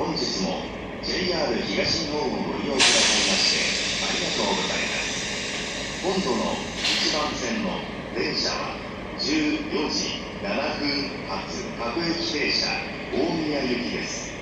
本日も JR 東日本をご利用くださいましてありがとうございます。今度の1番線の電車は14時7分発各駅停車大宮行きです。